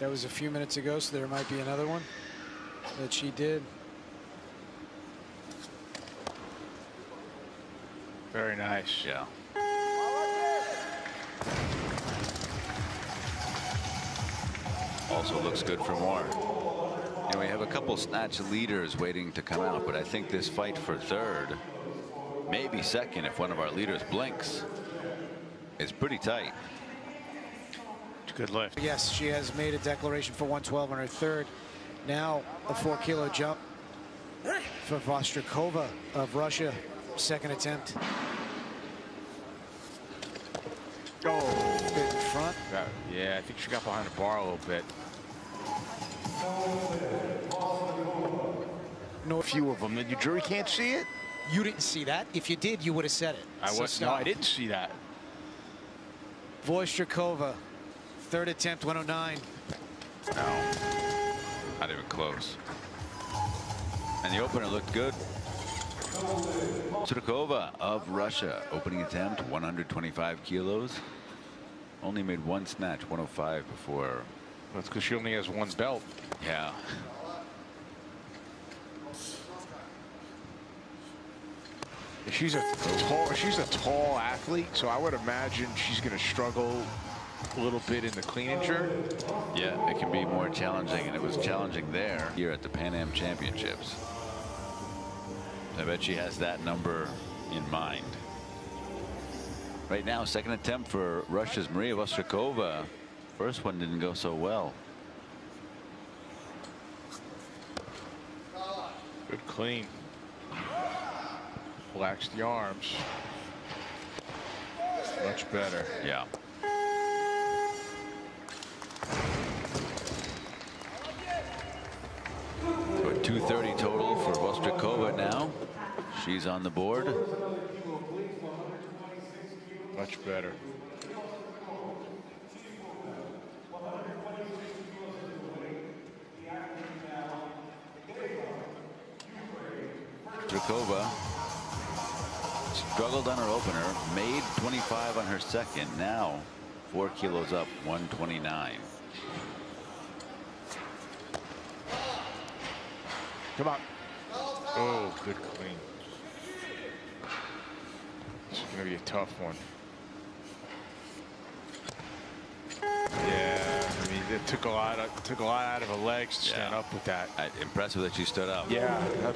That was a few minutes ago, so there might be another one that she did. Very nice. Yeah. Also looks good for more. And we have a couple snatch leaders waiting to come out, but I think this fight for third, maybe second if one of our leaders blinks, is pretty tight. It's a good lift. Yes, she has made a declaration for 112 on her third. Now a four kilo jump for Vostrikova of Russia. Second attempt. Oh, Bit in front. Got- yeah, I think she got behind the bar a little bit. No, Few of them. The jury can't see it. you didn't see that. If you did, you would have said it. I So was no. I didn't see that. Vostrikova, third attempt, 109. No, not even close. And the opener looked good. Sudakova of Russia, opening attempt, 125 kilos. Only made one snatch, 105 before. That's because she only has one belt. Yeah. She's a tall. She's a tall athlete, so I would imagine she's going to struggle a little bit in the clean and jerk. Yeah, it can be more challenging, and it was challenging there here at the Pan Am Championships. I bet she has that number in mind. Right now, second attempt for Russia's Maria Vostrikova. First one didn't go so well. Good clean. Relax the arms. Much better. Yeah. 230 total for Vostrikova now. She's on the board. Much better. Drakova struggled on her opener, made 25 on her second. Now four kilos up, 129. Come on. Oh, good clean. It's going to be a tough one. Yeah, I mean, it took a lot. Of, took a lot out of her legs to stand up with that. Impressive that she stood up. Yeah,